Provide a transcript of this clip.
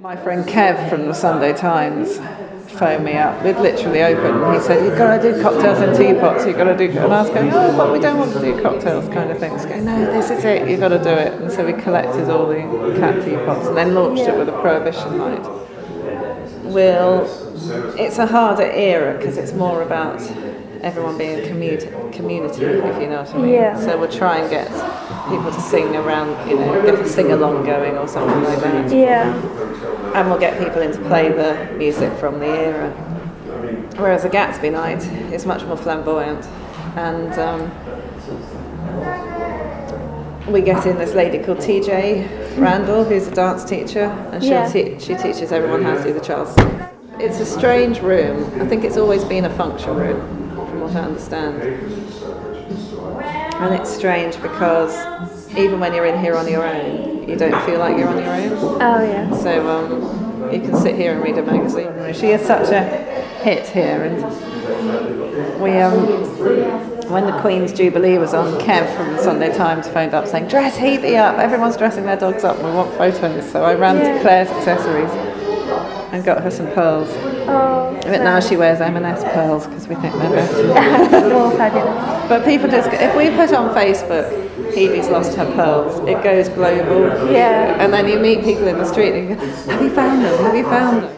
My friend Kev from the Sunday Times phoned me up. We'd literally opened. He said, "You've got to do cocktails in teapots. You've got to do." And I was going, "Oh, but we don't want to do cocktails, kind of thing." He's going, "No, this is it. You've got to do it." And so we collected all the cat teapots and then launched it with a prohibition night. We'll. It's a harder era because it's more about everyone being a commu- community, if you know what I mean. Yeah. So we'll try and get people to sing around, you know, get a sing along going or something like that Yeah. and we'll get people in to play the music from the era. Whereas a Gatsby night is much more flamboyant, and um, we get in this lady called TJ Randall, who's a dance teacher, and she'll Yeah. te- she teaches everyone how to do the Charleston. It's a strange room. I think it's always been a function room, from what I understand. And it's strange because even when you're in here on your own, you don't feel like you're on your own. Oh yeah. So um, you can sit here and read a magazine. She is such a hit here, and we um, when the Queen's Jubilee was on, Kev from the Sunday Times phoned up saying, "Dress Hebe up! Everyone's dressing their dogs up. We want photos." So I ran Yeah. to Claire's Accessories and got her some pearls. Oh. But now she wears M&S pearls because we think they're better. More fabulous. But people just, if we put on Facebook, Hebe's lost her pearls, it goes global. Yeah. And then you meet people in the street and you go, have you found them? Have you found them?